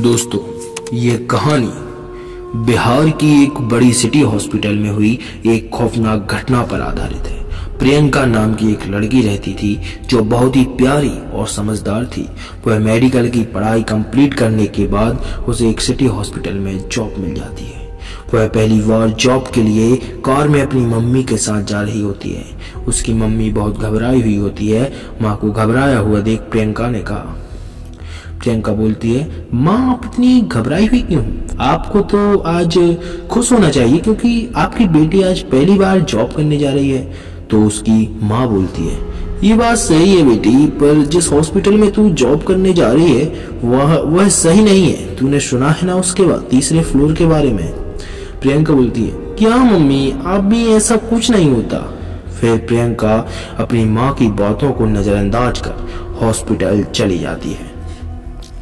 दोस्तों, ये कहानी बिहार की एक बड़ी सिटी हॉस्पिटल में हुई एक खौफनाक घटना पर आधारित है। प्रियंका नाम की एक लड़की रहती थी जो बहुत ही प्यारी और समझदार थी। वह मेडिकल की पढ़ाई कंप्लीट करने के बाद उसे एक सिटी हॉस्पिटल में जॉब मिल जाती है। वह पहली बार जॉब के लिए कार में अपनी मम्मी के साथ जा रही होती है। उसकी मम्मी बहुत घबराई हुई होती है। माँ को घबराया हुआ देख प्रियंका ने कहा प्रियंका बोलती है, माँ, आप इतनी घबराई हुई क्यों? आपको तो आज खुश होना चाहिए क्योंकि आपकी बेटी आज पहली बार जॉब करने जा रही है। तो उसकी माँ बोलती है, ये बात सही है बेटी, पर जिस हॉस्पिटल में तू जॉब करने जा रही है, वह वह सही नहीं है। तूने सुना है ना उसके बाद तीसरे फ्लोर के बारे में? प्रियंका बोलती है, क्या मम्मी, आप भी ऐसा कुछ नहीं होता? फिर प्रियंका अपनी माँ की बातों को नजरअंदाज कर हॉस्पिटल चली जाती है।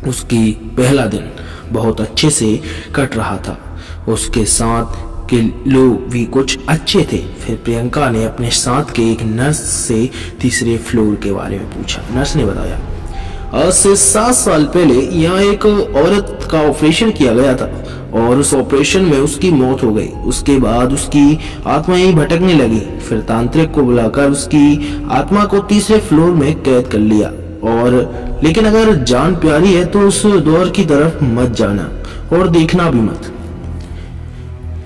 उसकी पहला दिन बहुत अच्छे से कट रहा था। उसके साथ के लोग भी कुछ अच्छे थे। फिर प्रियंका ने अपने साथ के एक नर्स से तीसरे फ्लोर के बारे में पूछा। नर्स ने बताया, आज से सात साल पहले यहाँ एक औरत का ऑपरेशन किया गया था और उस ऑपरेशन में उसकी मौत हो गई। उसके बाद उसकी आत्मा यही भटकने लगी। फिर तांत्रिक को बुलाकर उसकी आत्मा को तीसरे फ्लोर में कैद कर लिया। और लेकिन अगर जान प्यारी है तो उस दौर की तरफ़ मत जाना और देखना भी मत।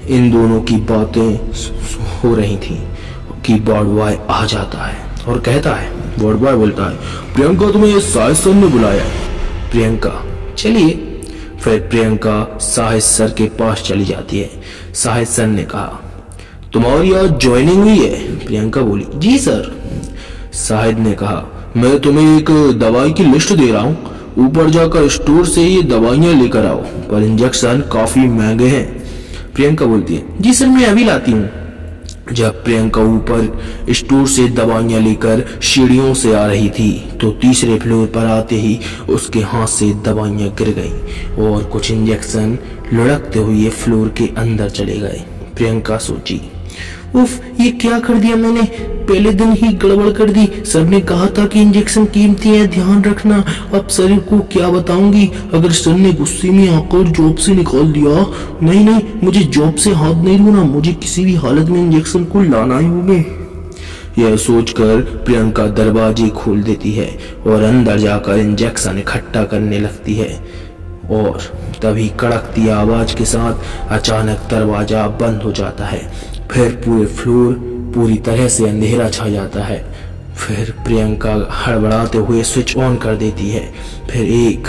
इन दोनों की बातें हो रही थी कि बॉय आ जाता है और कहता है बॉय बोलता है, प्रियंका, तुम्हें साहिद सर ने बुलाया प्रियंका, चलिए। फिर प्रियंका साहिद सर के पास चली जाती है। साहिद सर ने कहा, तुम्हारी आज ज्वाइनिंग हुई है? प्रियंका बोली, जी सर। साहिद ने कहा मैं तुम्हें एक दवाई की लिस्ट दे रहा हूँ। ऊपर जाकर स्टोर से ये दवाइयाँ लेकर आओ। पर इंजेक्शन काफ़ी महँगे हैं। प्रियंका बोलती है, जी सर, मैं अभी लाती हूँ। जब प्रियंका ऊपर स्टोर से दवाइयाँ लेकर सीढ़ियों से आ रही थी तो तीसरे फ्लोर पर आते ही उसके हाथ से दवाइयाँ गिर गईं और कुछ इंजेक्शन लुढ़कते हुए फ्लोर के अंदर चले गए। प्रियंका सोची उफ, ये क्या कर दिया मैंने? पहले दिन ही गड़बड़ कर दी। सर ने कहा था कि इंजेक्शन कीमती है, ध्यान रखना। अब सर को क्या बताऊँगी? अगर सर ने गुस्से में आकर जॉब से निकाल दिया, नहीं नहीं, मुझे जॉब से हाथ नहीं धोना। मुझे किसी भी हालत में इंजेक्शन को लाना ही होगा। यह सोचकर प्रियंका दरवाजे खोल देती है और अंदर जाकर इंजेक्शन इकट्ठा करने लगती है। और तभी कड़कती आवाज़ के साथ अचानक दरवाज़ा बंद हो जाता है। फिर पूरे फ्लोर पूरी तरह से अंधेरा छा जाता है। फिर प्रियंका हड़बड़ाते हुए स्विच ऑन कर देती है। फिर एक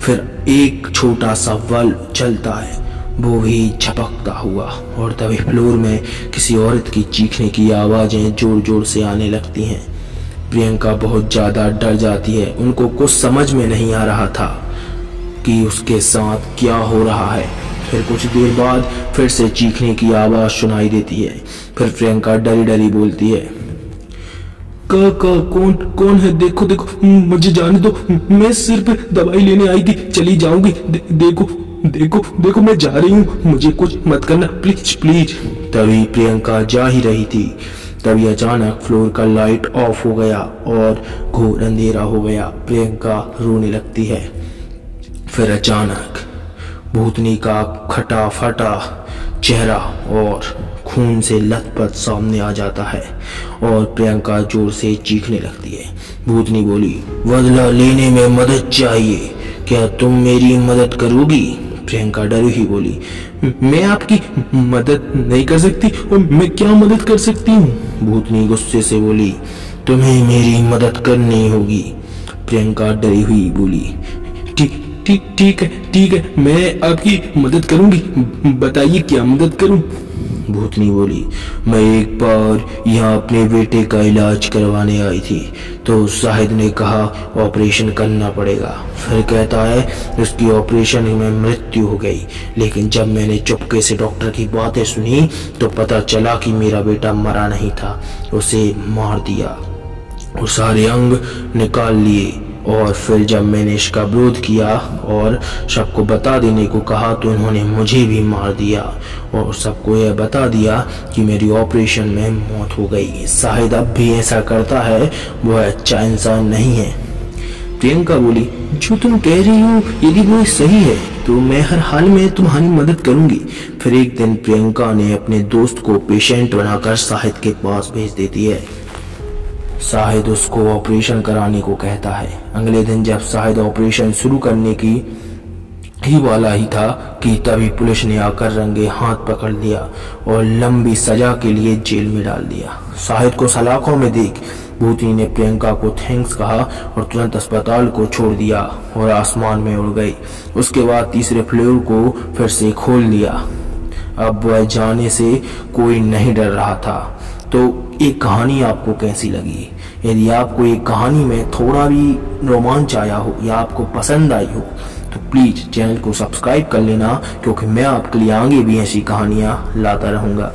फिर एक छोटा सा बल्ब चलता है। वो भी झपकता हुआ और तभी फ्लोर में किसी औरत की चीखने की आवाज़ें ज़ोर ज़ोर से आने लगती हैं। प्रियंका बहुत ज़्यादा डर जाती है। उनको कुछ समझ में नहीं आ रहा था कि उसके साथ क्या हो रहा है। फिर कुछ देर बाद फिर से चीखने की आवाज़ सुनाई देती है। फिर प्रियंका डरी डरी बोलती है का का कौन कौन है? देखो देखो मुझे जाने दो। मैं सिर्फ़ दवाई लेने आई थी। चली जाऊँगी। दे, देखो देखो देखो मैं जा रही हूँ। मुझे कुछ मत करना। Please please. तभी प्रियंका जा ही रही थी। तभी अचानक फ्लोर का लाइट ऑफ़ हो गया और घोर अंधेरा हो गया। प्रियंका रोने लगती है। फिर अचानक भूतनी का खटा फटा चेहरा और खून से लथपथ सामने आ जाता है और प्रियंका ज़ोर से चीखने लगती है। भूतनी बोली बदला लेने में मदद चाहिए। क्या तुम मेरी मदद करोगी? प्रियंका डरी ही बोली, मैं आपकी मदद नहीं कर सकती और मैं क्या मदद कर सकती हूँ? भूतनी गुस्से से बोली, तुम्हें मेरी मदद करनी होगी। प्रियंका डरी हुई बोली ठीक ठीक है ठीक है, मैं आपकी मदद करूँगी। बताइए क्या मदद करूँ? भूतनी बोली। मैं एक बार यहाँ अपने बेटे का इलाज करवाने आई थी तो शाहिद ने कहा, ऑपरेशन करना पड़ेगा। फिर कहता है, उसकी ऑपरेशन में मृत्यु हो गई, लेकिन जब मैंने चुपके से डॉक्टर की बातें सुनी तो पता चला कि मेरा बेटा मरा नहीं था। उसे मार दिया। वो सारे अंग निकाल लिए। और फिर जब मैंने इसका विरोध किया और सबको बता देने को कहा तो इन्होंने मुझे भी मार दिया और सबको यह बता दिया कि मेरी ऑपरेशन में मौत हो गई। शायद अब भी ऐसा करता है, वह अच्छा इंसान नहीं है। प्रियंका बोली, जो तुम कह रही हो, यदि वो सही है तो मैं हर हाल में तुम्हारी मदद करूँगी। फिर एक दिन प्रियंका ने अपने दोस्त को पेशेंट बनाकर शाहिद के पास भेज देती है। शाहिद उसको ऑपरेशन कराने को कहता है। अगले दिन जब शाहिद ऑपरेशन शुरू करने की ही वाला ही था कि तभी पुलिस ने आकर रंगे हाथ पकड़ लिया और लंबी सजा के लिए जेल में डाल दिया। शाहिद को सलाखों में देख, भूतनी ने प्रियंका को थैंक्स कहा और तुरंत अस्पताल को छोड़ दिया और आसमान में उड़ गई। उसके बाद तीसरे फ्लोर को फिर से खोल दिया। अब वह जाने से कोई नहीं डर रहा था। तो एक कहानी आपको कैसी लगी? यदि आपको एक कहानी में थोड़ा भी रोमांच आया हो या आपको पसंद आई हो तो प्लीज़ चैनल को सब्सक्राइब कर लेना, क्योंकि मैं आपके लिए आगे भी ऐसी कहानियाँ लाता रहूँगा।